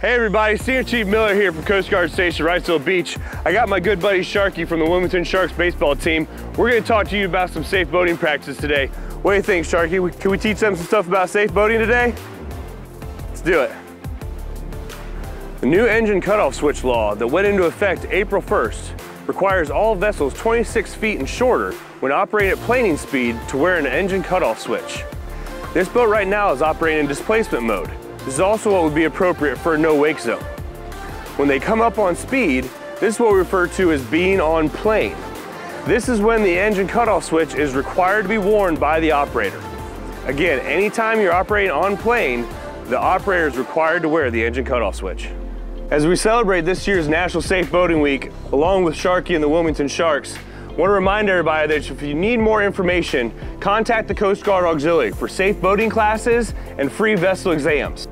Hey everybody, Senior Chief Miller here from Coast Guard Station, Wrightsville Beach. I got my good buddy Sharky from the Wilmington Sharks baseball team. We're gonna talk to you about some safe boating practices today. What do you think, Sharky? Can we teach them some stuff about safe boating today? Let's do it. The new engine cutoff switch law that went into effect April 1st requires all vessels 26 feet and shorter when operating at planing speed to wear an engine cutoff switch. This boat right now is operating in displacement mode. This is also what would be appropriate for a no wake zone. When they come up on speed, this is what we refer to as being on plane. This is when the engine cutoff switch is required to be worn by the operator. Again, anytime you're operating on plane, the operator is required to wear the engine cutoff switch. As we celebrate this year's National Safe Boating Week, along with Sharky and the Wilmington Sharks, I want to remind everybody that if you need more information, contact the Coast Guard Auxiliary for safe boating classes and free vessel exams.